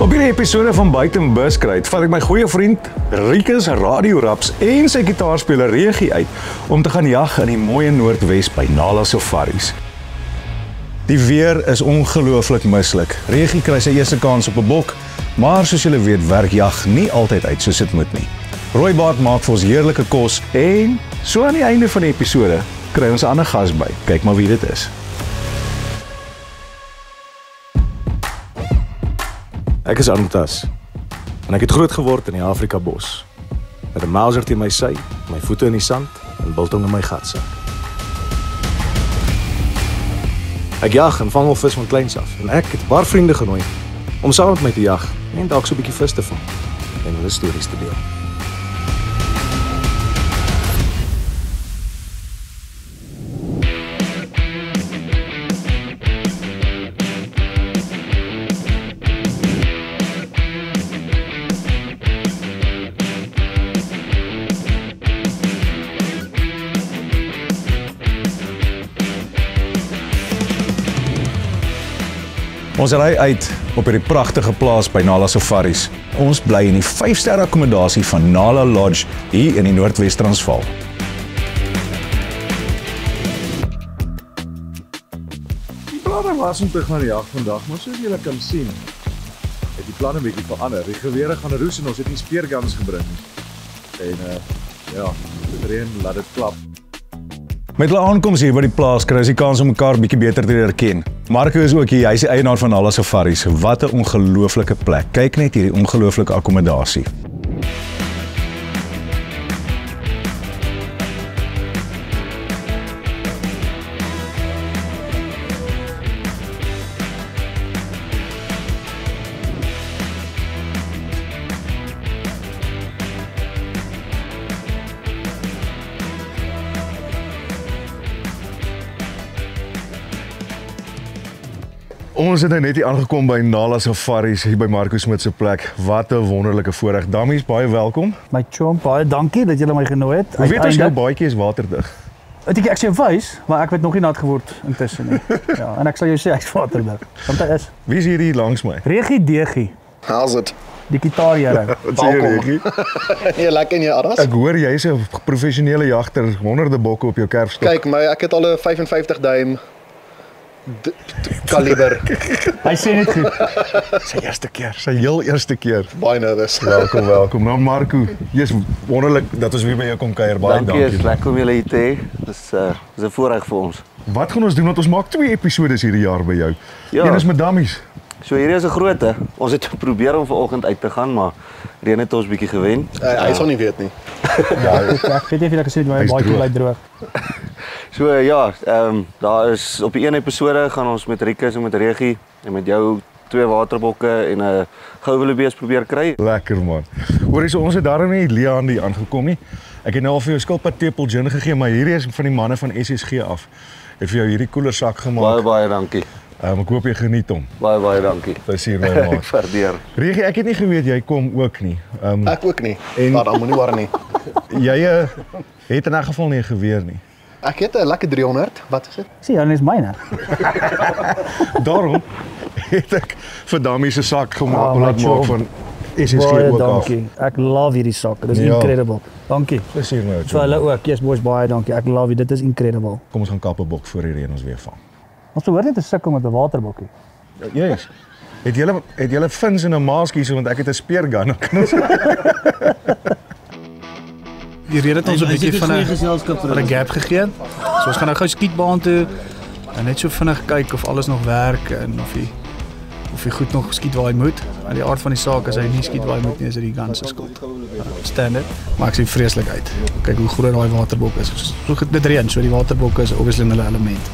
Op hierdie episode van Buiten Buskruit vat ek my goeie vriend Rikus Radio Raps en sy gitaarspeler Regie uit om te gaan jag in die mooi Noordwes by Nala Safaris. Die weer is ongelooflik mislik. Regie kry sy eerste kans op 'n bok, maar soos julle weet, werk jag nie altyd uit soos dit moet nie. Rooibaard maak vir ons heerlike kos en so aan die einde van die episode kry ons 'n ander gas by. Kyk maar wie dit is. Ek is Antas. En ek het groot geword in die Afrika bos. Met 'n Mauser teen my sy, my voete in die sand en biltong in my gatsak. Ek jag en vang al vis van kleins af en ek het 'n paar vriende genooi om saam met my te jag en dalk so 'n bietjie vis te vang en hulle stories te deel. Ons ry uit op hierdie pragtige plaas by Nala Safaris. Ons bly in die 5-ster akkommodasie van Nala Lodge hier in die Noordwes Transvaal. Die planne was om na die jag vandag, maar soos julle kan sien, het die planne bietjie verander. Die gewere gaan roes en ons het nie speerguns gebring nie. En uh ja, dit reën, laat dit klap. Met hulle aankoms hier by die plaas kry ons die kans om mekaar bietjie beter te leer ken. Marco is ook hier, hy's die eienaar van Nala Safaris. Wat 'n ongelooflike plek. Kyk net hierdie ongelooflike akkommodasie. Ons het nou net hier aangekom by Nala Safaris hier by Marco Smit se plek. Wat 'n wonderlike voorreg. Damies, baie welkom. My chomp, baie dankie dat julle my genooi het. Hoe weet ons jou baadjie is waterdig? Weet ek ek sê wys, maar ek het nog nie nat geword intussen nie. ja, en ek sal jou sê hy's waterdig. Want hy is Wie is hier hier langs my? Regie Degie, How's it? die gitaarjare. Jy, Welkom. Regie? Nee, lekker in jou aras. Ek hoor jy's 'n professionele jagter, honderde bokke op jou kerfstok. Kyk my, ek het al 'n 55 duim kaliber. hy sê net goed. sy eerste keer, sy heel eerste keer. Baie nervus. Welkom, welkom. Nou Marco, jy's wonderlik dat ons weer by jou kom kuier. Baie Dankie, dankie. is lekker om julle hier te hê. Dis uh dis 'n voorreg vir ons. Wat gaan ons doen want ons maak twee episodes hierdie jaar by jou. Ja. Een is met dummies. So hierdie is 'n grootte. Ons het probeer om vanoggend uit te gaan, maar reën het ons bietjie gewen. Hy, hy sal nie weet nie. Ja, Ek weet nie of jy gesien het my Hy's baadjie droog. bly droog. So ja, ehm um, daar is op die een episode gaan ons met Rikus en met Regie en met jou twee waterbokke en 'n uh, gouwillebees probeer kry. lekker man. Hoor hierso ons het daarom nie Leon die aangekom nie. Ek het nou al vir jou skilpad tepel gin gegee, maar hierdie is van die manne van SSG af. Het vir jou hierdie koeler sak Baie gemaak. baie dankie. Um, ek hoop jy geniet hom. Baie baie dankie. Hier my Ek maat. waardeer. Regie, ek het nie geweet jy kom ook nie. Ehm um, Ek ook nie. En- Maar dan moenie worry nie. jy uh, het in 'n geval nie 'n geweer nie. Ek het 'n lekker 300. Wat is dit? Sien, hulle is myne. Daarom het ek vir Damie se sak gemaak Oh, oh, laat maak van SSG Baie ook af. dankie. Ek love hierdie sak. Dit is Ja. incredible. Dankie. Dis hier nou. Vir hulle ook. Yes boys, baie dankie. Ek love dit. Dit is incredible. Kom ons gaan kap 'n bok voor die reën ons weer vang. Ons behoort net te sukkel met 'n waterbokkie. Ja, yes. Het julle het julle fins en 'n mask hier so want ek het 'n speergun. Die rede het ons 'n bietjie van 'n van 'n gap gegee. So ons gaan nou gou skietbaan toe en net so vinnig kyk of alles nog werk en of hy of hy goed nog skiet waar hy moet. Maar die aard van die saak is hy nie skiet waar hy moet nie, is dit die gun se skuld. Ja, Standard. Maar ek sien vreeslik uit. Kyk hoe groot daai waterbok is. So, goed dit reën, so die waterbok is obviously in hulle element.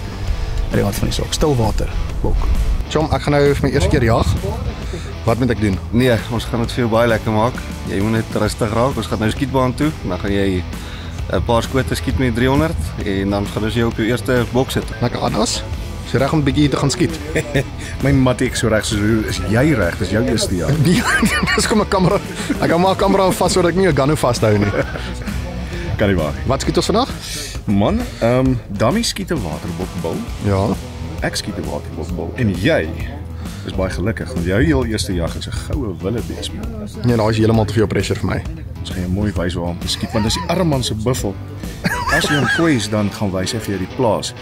In die aard van die saak. Stilwaterbok. Chom, ek gaan nou vir my eerste keer jag. Wat moet ek doen? Nee, ons gaan dit vir jou baie lekker maak. Jy moet net rustig raak. Ons gaan nou skietbaan toe. Dan gaan jy 'n paar skote skiet met 300 en dan gaan ons jou op jou eerste bok sit. Lekker aras. Is jy reg om 'n bietjie te gaan skiet? my matie ek so reg soos hoe is jy reg? Dis jou eerste jaar. Nee, dis kom 'n kamera. Ek gaan maar 'n kamera vas sodat ek nie 'n gun hou vashou nie. Kan nie waar. Wat skiet ons vandag? Man, ehm um, Dummy skiet 'n waterbokbal. Ja. Ek skiet 'n waterbokbal. En jy is baie gelukkig want jou heel eerste jag is 'n goue wildebees. Nee, daai is heeltemal te veel pressure vir my. Ons gaan jou mooi wys waar om te skiet want dis die armman se buffel. As jy hom kwes dan gaan wys hy vir jou die plaas.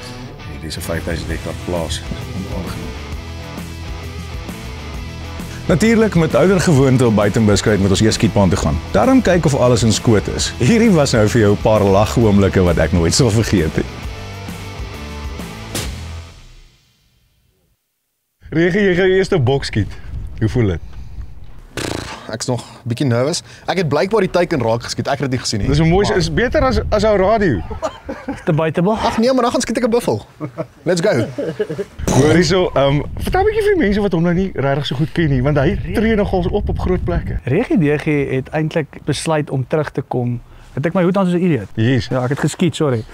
Hierdie is 'n 5000 hektaar plaas. Onaangenaam. Natuurlik met ouer gewoonte op buitenbuskruit met ons eers skietbaan toe gaan. Daarom kyk of alles in skoot is. Hierdie was nou vir jou 'n paar lagoomblikke wat ek nooit sal vergeet nie. Regie, jy gaan jou eerste boks skiet. Hoe voel dit? Ek's nog bietjie nervous. Ek het blykbaar die teiken raak geskiet. Ek het dit nie gesien nie. Dis 'n mooi is beter as as ou radio. Debatable. Ag nee, maar dan gaan skiet ek 'n buffel. Let's go. Hoor hierso, ehm um, vertel 'n bietjie vir die mense wat hom nou nie regtig so goed ken nie, want hy tree nogals op op groot plekke. Regie DG het eintlik besluit om terug te kom. Het ek my hoed aan soos 'n idiot. Yes. Ja, ek het geskiet, sorry.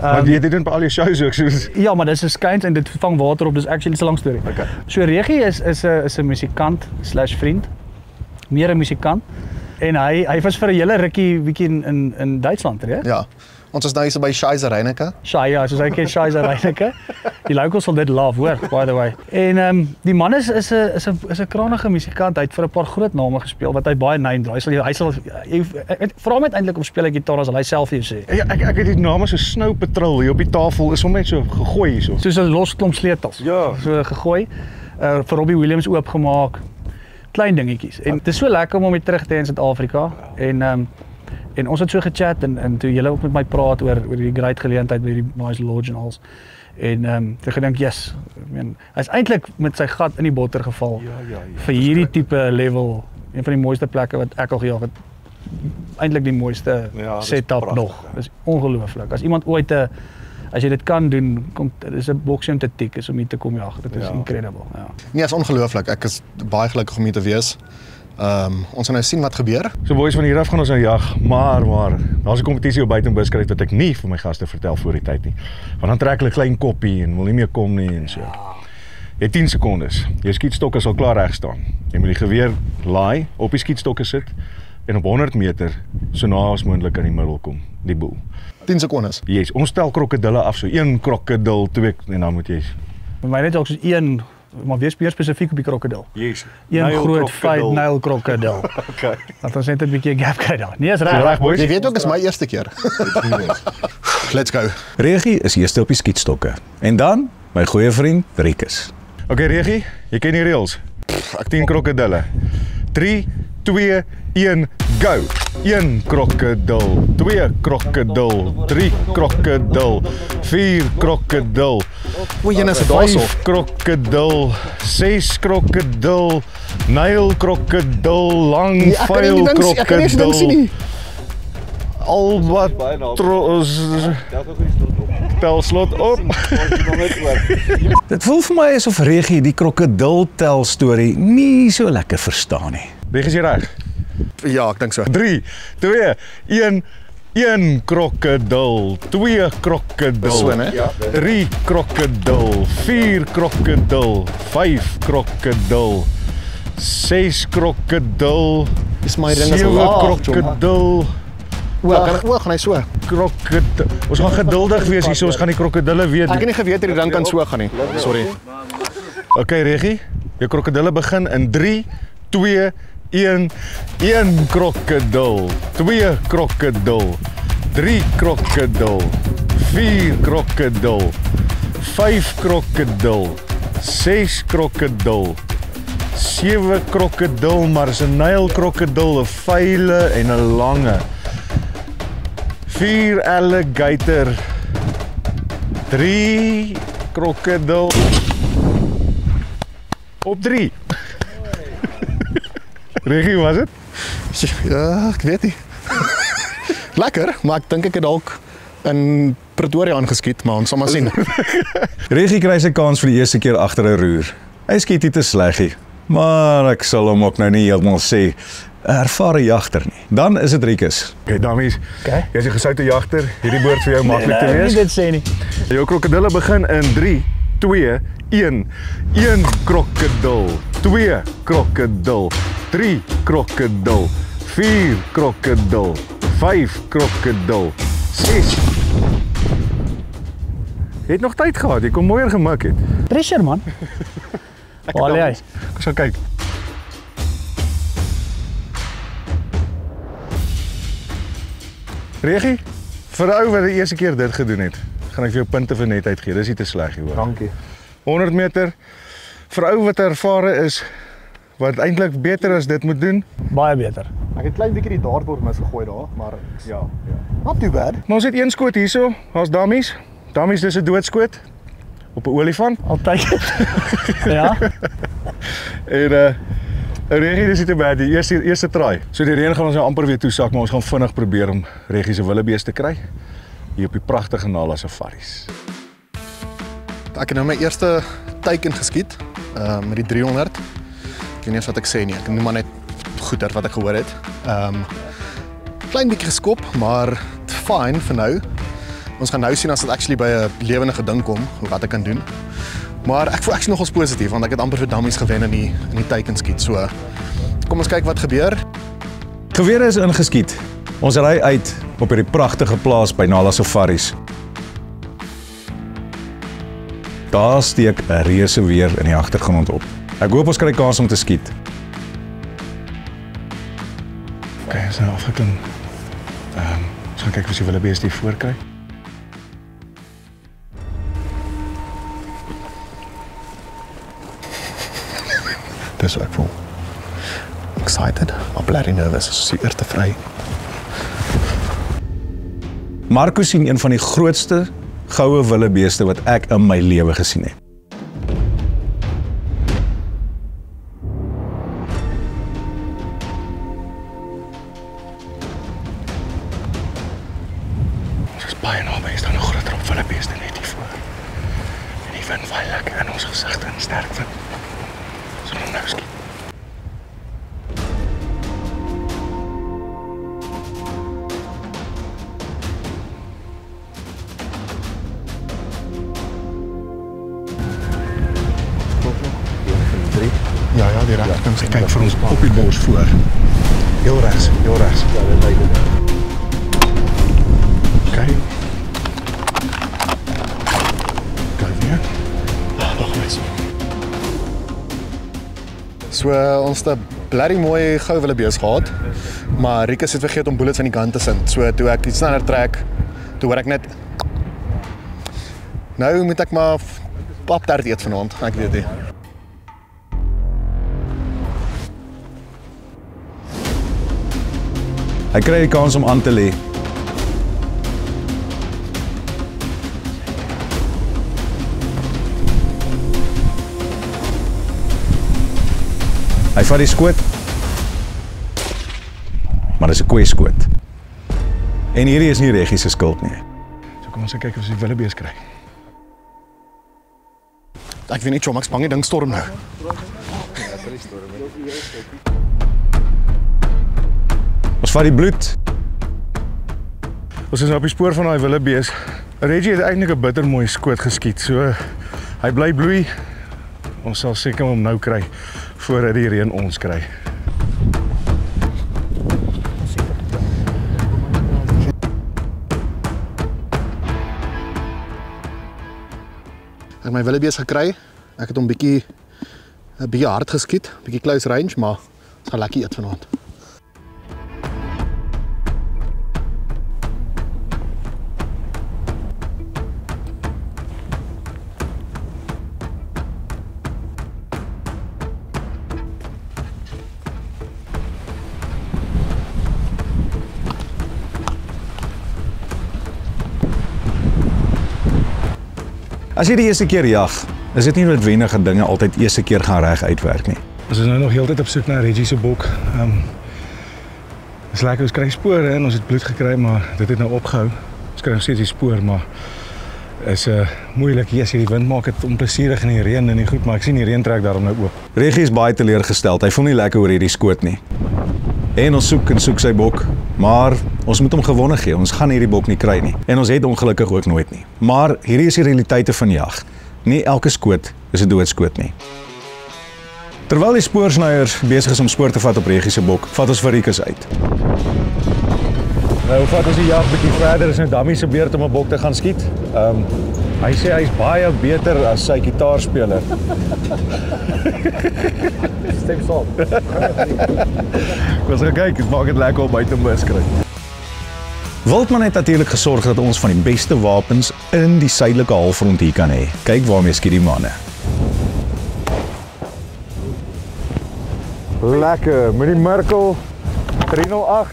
Maar Ehm, jy doen by al jou shows ook soos Ja, maar dis 'n skuins en dit vang water op. Dis actually 'n lang storie. Okay. So Regie is is 'n is 'n musikant slash vriend. Meer 'n musikant. En hy hy was vir 'n hele rukkie bietjie in in, in Duitsland, reg? Ja. Ons is nou hier by Scheiser Reineke. Shaya, soos hy ken Shaya Reineke. Die locals sal dit love, hoor, by the way. En ehm um, die man is is 'n is 'n is 'n krangige musikant. Hy het vir 'n paar groot name gespeel wat hy baie name draai. Hy sal hy sal vra net eintlik om speel ek gitaar as hy self vir jou sê. Ja, ek ek het die name so Snow Patrol hier op die tafel is hom net so gegooi hierso. Soos 'n los klomp sleutels. Ja. So gegooi. Uh vir Robbie Williams oopgemaak. Klein dingetjies. En dit is so lekker om hom weer terug te hê in Suid-Afrika. En ehm um, en ons het so gechat en en toe julle ook met my praat oor oor die great geleentheid by die Noise Lodge en als. En ehm um, ek gedink, "Yes, ek meen, hy's eintlik met sy gat in die botter geval." Ja, ja, ja. vir hierdie tipe level, een van die mooiste plekke wat ek al gejaag het. Eintlik die mooiste Ja, setup pragtig, nog. ja. Dis ongelooflik. As iemand ooit 'n as jy dit kan doen, kom dis 'n te tik is om hier te kom jag. Dit is Ja. incredible. Ja. Nee, is ongelooflik. Ek is baie gelukkig om hier te wees. Ehm um, ons gaan nou sien wat gebeur. So boys van hier af gaan ons nou jag, maar maar daar's 'n kompetisie op buitenbuskruit wat ek nie vir my gaste vertel voor die tyd nie. Want dan trek hulle klein koppie en wil nie meer kom nie en so. Jy het 10 sekondes. Jou skietstok is al klaar reg staan. Jy moet die geweer laai, op die skietstokke sit en op 100 meter so na as moontlik aan die middel kom, die boel. 10 sekondes. Yes, ons tel krokodille af, so een krokodil, twee en dan moet jy Vir my net ook soos een maar wees meer spesifiek op die krokodil. Yes. Een groot feit nail krokodil. Okay. Dat ons net 'n bietjie gap kry daar. Nee, is reg. Reg boys. Jy weet ook is my eerste keer. Let's go. Regie is eerste op die skietstokke. En dan my goeie vriend Rikus. Okay Regie, jy ken die reëls. Ek 10 krokodille. 3 2 1 go. 1 krokodil, 2 krokodil, 3 krokodil, 4 krokodil. O, jy is daarso. 5 krokodil, 6 krokodil, nyl krokodil, lang Nee, nie vuil sien krokodil. nie. Albatros tel slot op. Dit voel vir my asof Regie die krokodil tel storie nie so lekker verstaan nie. Reg is jy reg? Ja, ek dink so. 3 2 1 1 krokodil, 2 krokodil, So, né? 3 krokodil, 4 krokodil, 5 krokodil, 6 krokodil, Dis my ding is 7 laag. Krokodil. krokodil, O, kan ek o, gaan hy so? krokodil. Ons gaan geduldig wees hier, so ons gaan die krokodille weet. Ek het nie geweet hierdie ding kan so gaan nie. Sorry. Okay, Regie. Jou krokodille begin in 3 2 1 1 krokodil, 2 krokodil, 3 krokodil, 4 krokodil, 5 krokodil, 6 krokodil, 7 krokodil, maar 'n Nyl krokodil, 'n vuile en 'n lange. 4 alligator, 3 krokodil op 3. Regie was dit? Ja, ek weet nie. Lekker, maar ek dink ek het dalk in Pretoria aangeskiet, maar ons sal maar sien. Regie kry sy kans vir die eerste keer agter 'n roer. Hy skiet nie te sleggie, maar ek sal hom ook nou nie heeltemal sê 'n ervare jagter nie. Dan is dit Rikus. Okay, dames. Okay. Jy's 'n gesoute jagter. Hierdie beurt vir jou maklik te Nee, wees. nie dit sê nie. Jou krokodille begin in 3 2 1 1 krokodil 2 krokodil 3 krokodil 4 krokodil 5 krokodil 6 Het nog tyd gehad. Jy kom mooier gemik het. Pressure man. Waar lê hy? Kom so kyk. Regie, vir ou wat die eerste keer dit gedoen het, gaan ek vir jou punte vir netheid gee. Dis nie te sleg hier hoor. Dankie. 100 meter vir ou wat ervare is wat eintlik beter as dit moet doen. Baie beter. Ek het klein bietjie die dartbord misgegooi daar, maar Ja, ja. not too bad. Maar ons het een skoot hierso. Daar's dummies. Dummies dis 'n doodskoot op 'n olifant Altyd. ja. en uh 'n regie dis nie te bad die eerste eerste try. So die reën gaan ons nou amper weer toesak, maar ons gaan vinnig probeer om regie se wildebeeste te kry hier op die pragtige Nala Safaris. Ek het nou my eerste teiken geskiet uh met die 300. Ek weet nie wat ek sê nie. Ek noem maar net goeie wat ek gehoor het. Ehm um, klein bietjie geskop, maar fine vir nou. Ons gaan nou sien as dit actually by 'n lewendige ding kom, wat ek kan doen. Maar ek voel actually nogals positief want ek het amper vir dummies gewen in die in die teiken skiet. So kom ons kyk wat gebeur. Gewere is ingeskiet. Ons ry uit op hierdie pragtige plaas by Nala Safaris. Daar steek 'n reuse weer in die agtergrond op. Ek hoop ons kry kans om te skiet. OK, ons nou afgeklim. Ehm, um, ons gaan kyk of die wildebeeste hier voor kry. Dis wat ek voel. Excited, maar bly nervous, so eers te vry. Marco sien een van die grootste goue wildebeeste wat ek in my lewe gesien het. Baie naby, is daar 'n groot trop wildebeeste net hier voor. En die wind waai lekker in ons gesigte en sterk wind. Ons gaan nou skiet. So uh, ons het 'n blerry mooi gou wille bees gehad. Maar Rikus het vergeet om bullets aan die kant te sit. So toe ek iets sneller trek, toe hoor ek net Nou moet ek maar paptert eet vanaand. Ek weet nie. Hy kry die kans om aan te lê. Hy vat die skoot. Maar dis 'n kwes skoot. En hierdie is nie reggie se skuld nie. So kom ons kyk of ons die wildebees kry. Ek weet nie, Chom, ek bang die ding storm nou. Ons vat die bloed. Ons is nou op die spoor van daai wildebees. Reggie het eintlik 'n bittermooi skoot geskiet. So hy bly bloei. Ons sal seker hom nou kry voordat die reën ons kry. Ek het my wildebees gekry. Ek het hom bietjie 'n bietjie hard geskiet, bietjie close range, maar ons gaan lekker eet vanaand. As jy die eerste keer jag, is dit nie noodwendig dat dinge altyd eerste keer gaan reg uitwerk nie. Ons is nou nog heeltyd op soek na Reggie se bok. Ehm um, Dis lekker ons kry spore en ons het bloed gekry, maar dit het nou opgehou. Ons kry nog steeds die spoor, maar is 'n uh, moeilik hier as jy die wind maak dit onplesierig in die reën en nie goed, maar ek sien die reën trek daarom nou oop. Reggie is baie teleurgesteld. Hy voel nie lekker oor hierdie skoot nie. En ons soek en soek sy bok, maar ons moet hom gewonne gee. Ons gaan hierdie bok nie kry nie. En ons het ongelukkig ook nooit nie. Maar hierdie is die realiteite van jag. Nie elke skoot is 'n doodskoot nie. Terwyl die spoorsnyers besig is om spoor te vat op Reggie se bok, vat ons vir Rikus uit. Nou vat ons die jag bietjie verder. Is nou Dammie se beurt om 'n bok te gaan skiet. Ehm um, Hy sê hy's baie beter as sy gitaarspeler. Stem saam. Ons gaan kyk, dit maak dit lekker om by te mis kry. Wildman het natuurlik gesorg dat ons van die beste wapens in die suidelike halfrond hier kan hê. Kyk waarmee skiet die manne. Lekker, met die Merkel 308.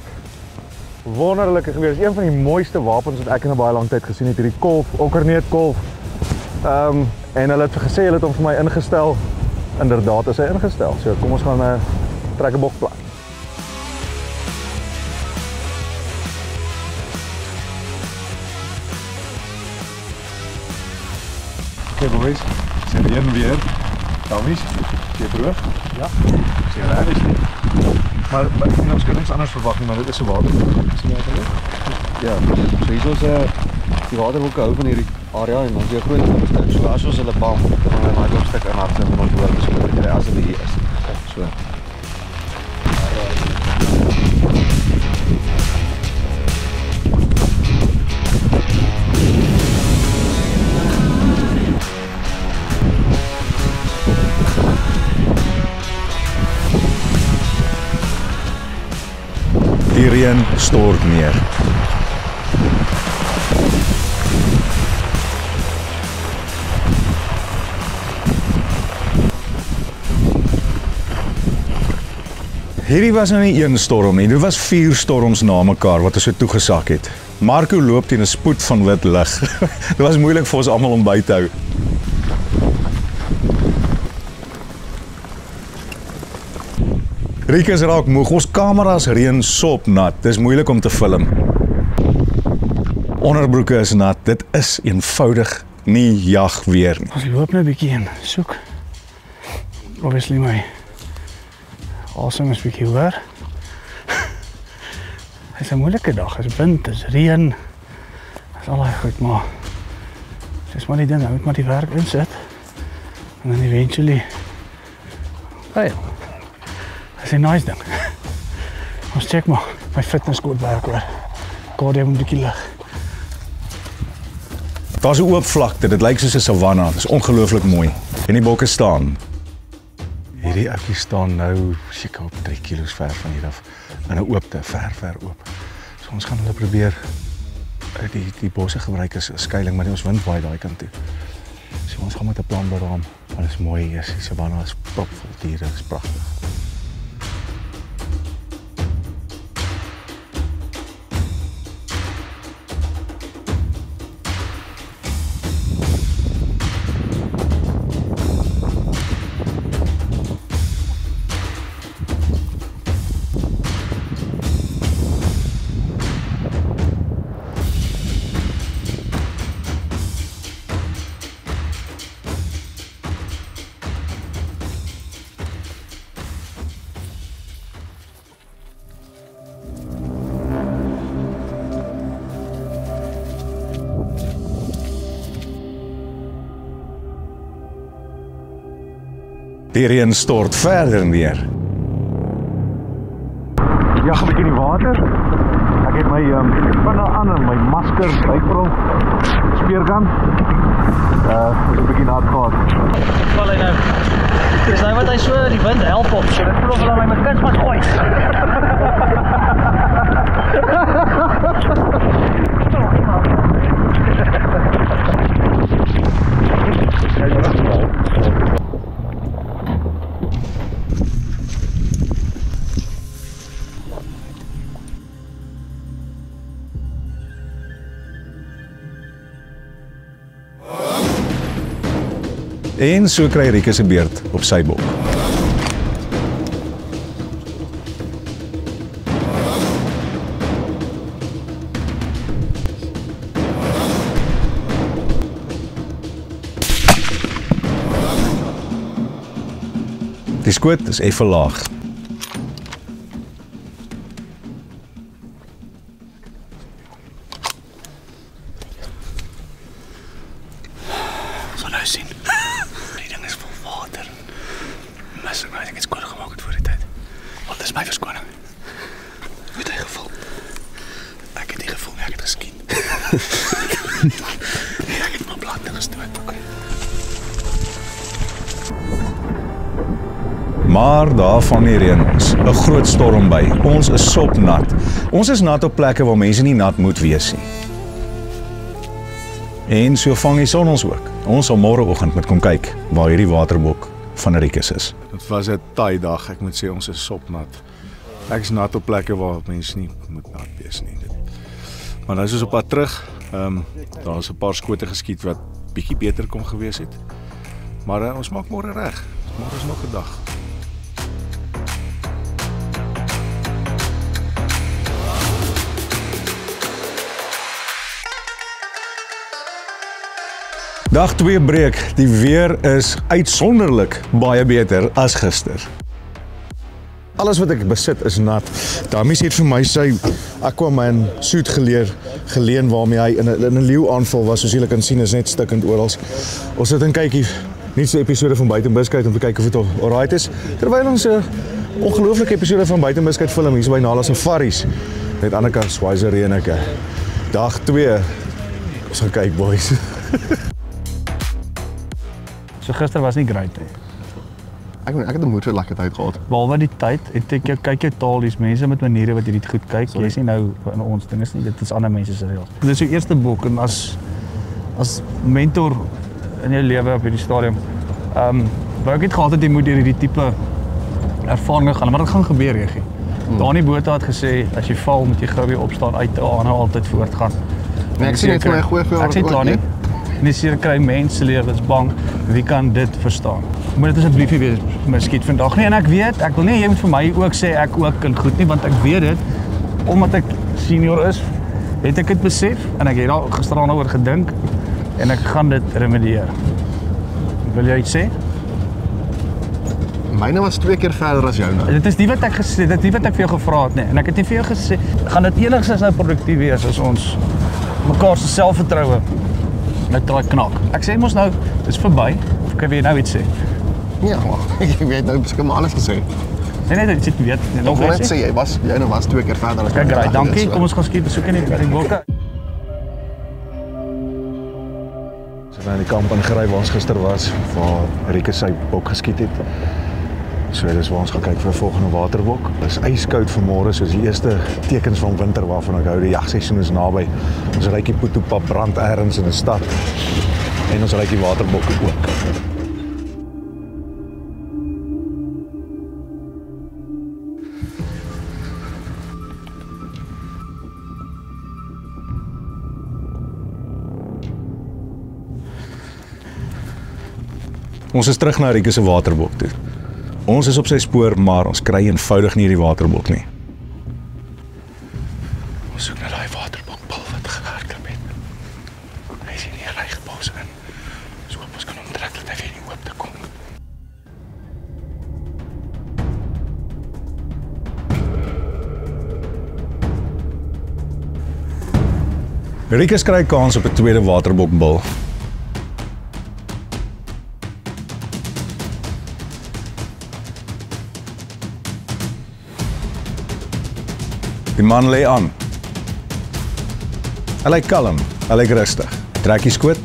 Wonderlike gewees. Een van die mooiste wapens wat ek in 'n baie lang tyd gesien het, hierdie kolf, okkerneet kolf. Ehm um, en hulle het gesê hulle het hom vir my ingestel. Inderdaad is hy ingestel. So kom ons gaan 'n uh, trek 'n Okay boys, sien hier weer. Damies, jy droog? Ja. Sien reg is nie. Maar, maar nou, ons kan niks anders verwag nie, maar dit is 'n water. Is dit water? Ja, so hier is uh, die waterbokke hou van hierdie area en ons 'n groot onderstuk. So as ons hulle bam, dan gaan hulle maar 'n stuk in harte van ons hoor beskryf dit as hulle hier is. So. Reën stort neer. Hierdie was nou nie een storm nie, dit was vier storms na mekaar wat ons so toegesak het. Marco loop teen 'n spoed van wit lig. dit was moeilik vir ons almal om by te hou. Rikus raak moeg. Ons kameras reën sop nat. Dis moeilik om te film. Onderbroeke is nat. Dit is eenvoudig nie jag weer nie. Ons loop nou 'n bietjie en soek. Obviously my asem is bietjie hoor. Dit is 'n moeilike dag. Dit is wind, dit is reën. Dit is al daai goed, maar dis maar ding, jy moet maar die werk insit. En dan eventually Hey. Dis 'n nice ding. Ons check maar my fitness goed werk hoor. God, moet 'n bietjie lig. Daar's 'n oop vlakte. Dit lyk soos 'n savanna. Dit is ongelooflik mooi. En die bokke staan. Hierdie ouetjie staan nou seker op 3 km ver van hier af in 'n oopte, ver ver oop. So ons gaan hulle probeer uit die die bosse gebruik as 'n skuilings, maar ons wind waai daai kant toe. So ons gaan met 'n plan beraam. Is mooi hier. Die savanna is propvol diere. Dit is pragtig. Die reën stort verder neer. Ja, 'n bietjie in die water. Ek het my ehm um, vinne aan en my masker bybril speergan. Uh, moet 'n bietjie nat gehad. val hy nou. Dis nou wat hy so die wind help op. So dit of hulle my met kunsmis gooi. En so kry Rieke se beurt op sy bok. Die skoot is effe laag. Gaan nou sien. is my verskoning. Hoe het hy gevoel? Ek het nie gevoel nie, ek het geskien. nee, ek het my blande gestoot. Maar daarvan die reën ons. 'n Groot storm by. Ons is sopnat. Ons is nat op plekke waar mense nie nat moet wees nie. En so vang die son ons ook. Ons sal môreoggend moet kom kyk waar hierdie waterbok van Rikus is. Dit was 'n taai dag. Ek moet sê ons is sopnat. Ek is nat op plekke waar mense nie moet nat wees nie. Dit. Maar nou is ons op pad terug. Ehm um, daar's 'n paar skote geskiet wat bietjie beter kon gewees het. Maar uh, ons maak môre reg. Môre is nog 'n dag. Dag 2 breek. Die weer is uitsonderlik baie beter as gister. Alles wat ek besit is nat. Damies het vir my sy Aquaman suit geleer geleen waarmee hy in 'n in 'n leeu aanval was soos julle kan sien is net stukkend oral. Ons sit en kykie nuutste episode van Buitenbuskyk om te kyk of dit alright is. Terwyl ons 'n ongelooflike episode van Buitenbuskyk film hier by Nala Safaris net aan die kant Swaziland Reneke. Dag 2. Ons gaan kyk boys. So gister was nie great nie. Ek ek het 'n moeite lekker tyd gehad. Behalwe die tyd, ek jou kyk jou taal, dis mense met maniere wat hierdie goed kyk. Jy's nie nou in ons ding is nie, dit is ander mense se reëls. Dit is jou eerste boek en as as mentor in jou lewe op hierdie stadium. Ehm um, wou ek het gehad het jy moet deur hierdie tipe ervaring gaan, maar dit gaan gebeur regtig. Hmm. Dani Botha het gesê as jy val moet jy gou weer opstaan uit aanhou altyd voortgaan. Nee, ek sien net vir my goeie vir Ek sê klaar nie. Nie seker kry mense lewensbang. Wie kan dit verstaan? Moet dit asseblief nie wees miskien vandag nie en ek weet, ek wil nie jy moet vir my ook sê ek ook kan goed nie want ek weet dit omdat ek senior is, het ek dit besef en ek het daar gisteraan oor gedink en ek gaan dit remedieer. Wil jy iets sê? Myne was twee keer verder as joune. Dit is nie wat ek gesê, dit is nie wat ek vir jou gevra het nie. En ek het nie vir jou gesê gaan dit enigstens nou produktief wees as ons mekaar se selfvertroue met daai knak. Ek sê mos nou, dis verby. Of kan jy nou iets sê? Ja, maar ek weet nou beskik maar alles gesê. Nee nee, dit sit weet. Nee, Nog net iets. sê jy was joune was twee keer verder as Kyk, myne. right, dankie. Kom ons gaan skiet besoek in die bokke. Het nou in die kamp ingery waar ons gister was waar Rieke sy bok geskiet het. So dis waar ons gaan kyk vir 'n volgende waterbok. Dit is yskoud vanmôre soos die eerste tekens van winter waarvan ek hou. Die jagseisoen is naby. Ons ry die Putupa brand eers in 'n stad. En ons ry die waterbokke ook. Ons is terug na Rieke se waterbok toe. Ons is op sy spoor, maar ons kry eenvoudig nie hierdie waterbok nie. Ons soek na daai waterbok Paul wat gehardloop het. Hy is in die rygebos in. So op ons kan hom trek dat hy weer nie oop te kom. Rieke kry kans op 'n tweede waterbok Die man lê aan. Hy lyk kalm, hy lyk rustig. Trek die skoot.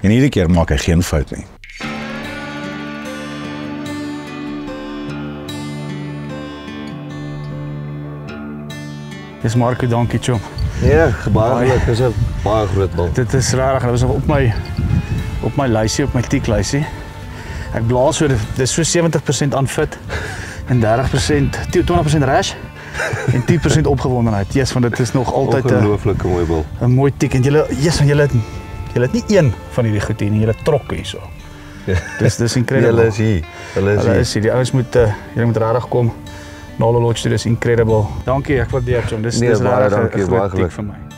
En hierdie keer maak hy geen fout nie. Dis Marco, dankie chom. Ja, baie geluk, dis 'n baie groot bil. Dit is regtig, dit was nog op my op my lysie, op my tieklysie. Ek blaas so dis so 70% aanfit en 30% 20% rash en 10% opgewondenheid. Jesus, want dit is nog altyd 'n Ongelooflike mooi bil. 'n mooi tik en julle Jesus, want julle het julle het nie een van hierdie goed hier nie, julle trok hierso. Dis dis incredible. Hulle is hier. Hulle is Hulle hier. is hier. Die ouens moet uh, julle moet regtig kom. Nalo Lodge, dit is incredible. Dankie, ek waardeer dit. Dis Nee, dis baie regtig 'n dankie, baie groot tik geluk. vir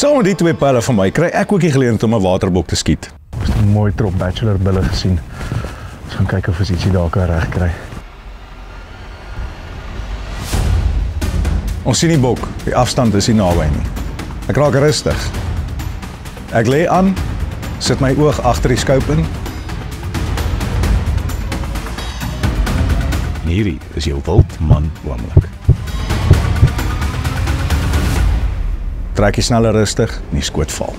Saam met die twee pelle van my kry ek ook die geleentheid om 'n waterbok te skiet. Ons het 'n mooi trop bachelor bulle gesien. Ons gaan kyk of ons ietsie daar kan regkry. Ons sien die bok. Die afstand is nie naby nie. Ek raak rustig. Ek lê aan, sit my oog agter die skoop in. En Hierdie is jou wildman oomblik. Trek jy sneller rustig, nie skoot val.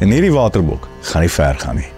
En hierdie waterbok gaan nie ver gaan nie.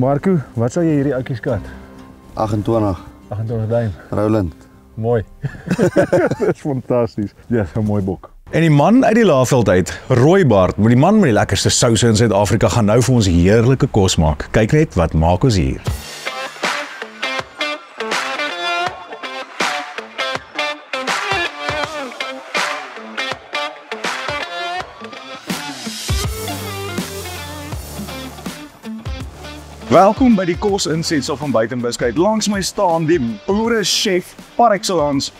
Marco, wat sal jy hierdie ouetjie skat? 28 28 duim. Roland. Mooi. Dis fantasties. Ja, 'n mooi bok. En die man uit die Laagveld uit, Rooibaard, met die man met die lekkerste souse in Suid-Afrika gaan nou vir ons heerlike kos maak. Kyk net wat maak ons hier. Welkom by die kos insetsel van Buitenbiskuit. Langs my staan die boere chef par excellence,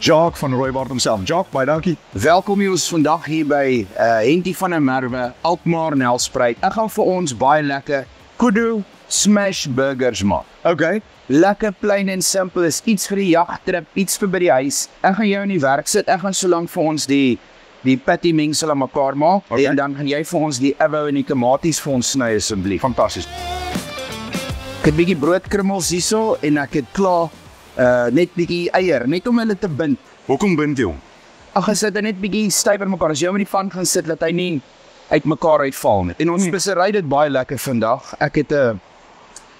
Jacques van Rooibaard homself. Jacques, baie dankie. Welkom hier ons vandag hier by uh Hentie van der Merwe, Alkmaar Nelspruit. Ek gaan vir ons baie lekker kudu smash burgers maak. Okay. Lekker plain en simpel is iets vir die jagtrip, iets vir by die huis. Ek gaan jou in die werk sit. Ek gaan solank vir ons die die patty mengsel aan mekaar maak Okay. en dan gaan jy vir ons die avou en die tomaties vir ons sny asseblief. Fantasties. Ek het bietjie broodkrummels hierso en ek het klaar uh net bietjie eier net om hulle te bind. Hoekom bind jy hom? Ag as dit net bietjie styf aan mekaar. As jy hom in die van gaan sit dat hy nie uitmekaar uitval nie. En ons spesery dit baie lekker vandag. Ek het 'n uh,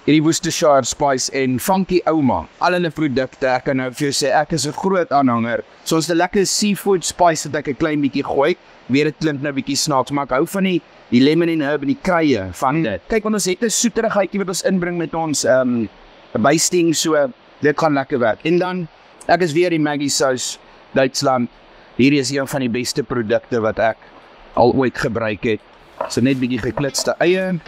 hierdie Worcestershire spice en funky ouma. Al hulle produkte. Ek kan nou vir jou sê ek is 'n groot aanhanger. So ons het 'n lekker seafood spice wat ek 'n klein bietjie gooi. Weer dit klink nou bietjie snaaks, maar ek hou van die die lemon en herb en die kruie van dit. Kyk, want ons het 'n soeterigheidjie wat ons inbring met ons ehm um, bysting so dit kan lekker werk. En dan ek is weer die Maggie sous Duitsland. Hierdie is een van die beste produkte wat ek al ooit gebruik het. So net bietjie geklitste eie.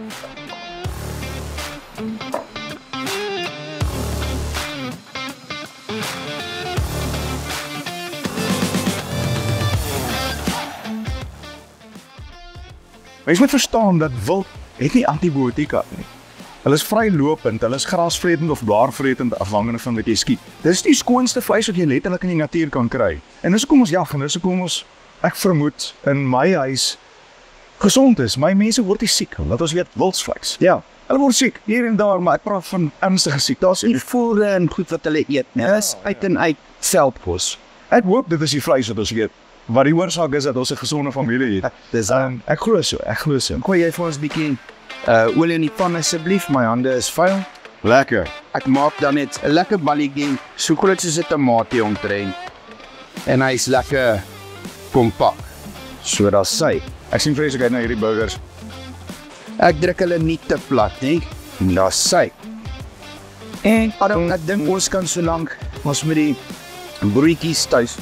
Mens moet verstaan dat wild het nie antibiotika nie. Hulle is vrylopend, hulle is grasvretend of blaarvretend afhangende van wat jy skiet. Dis die skoonste vleis wat jy letterlik in die natuur kan kry. En dis hoekom ons jag en dis hoekom ons ek vermoed in my huis gesond is. My mense word nie siek omdat ons weet wildsvleis. Ja, hulle word siek hier en daar, maar ek praat van ernstige siek. Daar's Die voere en goed wat hulle eet, né? Is uit en uit veldkos. ek hoop dit is die vleis wat ons eet. Wat die oorsaak is dat ons 'n gesonde familie het. Dis Um, ek glo so, ek glo so. Gooi jy vir ons bietjie uh olie in die pan asseblief. My hande is vuil. Lekker. Ek maak dan net 'n lekker balletjie, so groot soos 'n tamatie omtrent. En hy's lekker kompak. So daar's sy. Ek sien vreeslik uit na hierdie burgers. Ek druk hulle nie te plat nie. En daar's sy. En Adam, ek dink ons kan so lank ons met die broodjies tuis.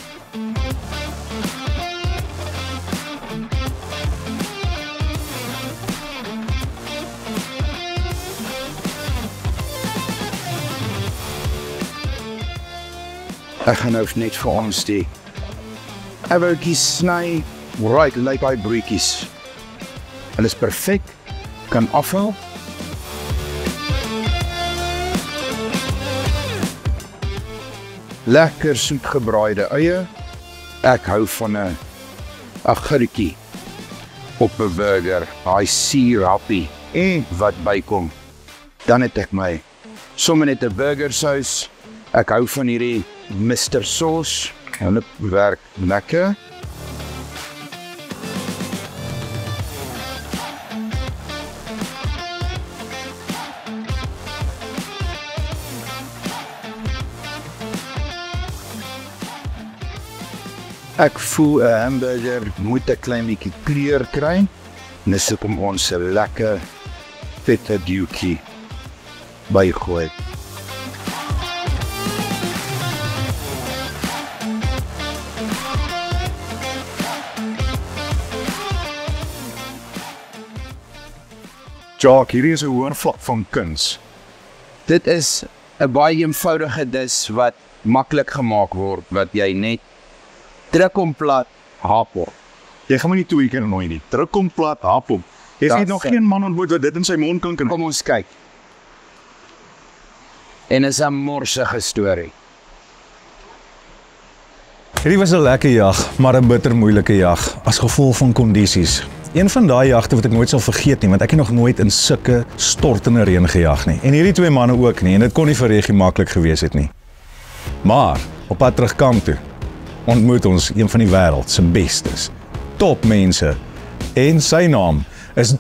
Ek gaan nou net vir ons die Evertjies sny. Right, like by broodjies. Hulle is perfek. Kan afval. Lekker soet gebraaide eie. Ek hou van 'n agurkie op 'n burger. Daai sirappie en wat bykom. Dan het ek my sommer net 'n burger sous. Ek hou van hierdie Mr Sauce. Hulle werk lekker. Ek voel 'n hamburger moet 'n klein bietjie kleur kry. En hoekom ons 'n lekker vette duikie bygooi. Jock, hierdie is 'n hoër vlak van kuns. Dit is 'n baie eenvoudige dis wat maklik gemaak word wat jy net druk hom plat, hap hom. Jy gaan my nie twee keer nooi nie. Druk hom plat, hap hom. Jy het nog geen man ontmoet wat dit in sy mond kan kan. Kom ons kyk. En is 'n morsige storie. Hierdie was 'n lekker jag, maar 'n bitter moeilike jag as gevolg van kondisies. Een van daai jagte wat ek nooit sal vergeet nie, want ek het nog nooit in sulke stortende reën gejag nie. En hierdie twee manne ook nie en dit kon nie vir Reggie maklik gewees het nie. Maar op pad terug kamp toe ontmoet ons een van die wêreld se bestes, topmense en sy naam is